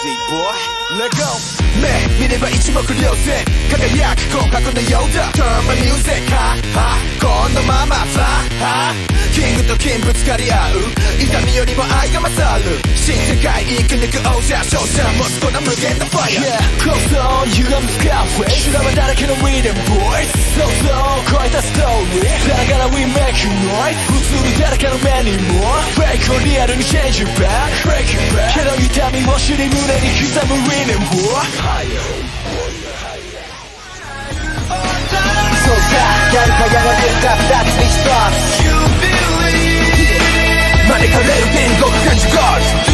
「Let go 目見れば一目瞭然輝く紅白のようだ Turn my music. ははこのままさはキングと金ぶつかり合う痛みよりも愛が勝る新世界生き抜く王者勝者持つこの無限のファイヤー Close on you got the scarface 修羅場だらけの rhythm voice 想像を超えたストーリーだから we make you noise 映る誰かの目にも Fake をリアルに change you back. Break you back. けど痛みを知り胸に刻む rhythm boy そうさ誰かやられるか二つに一つ招かれる言語が感じ God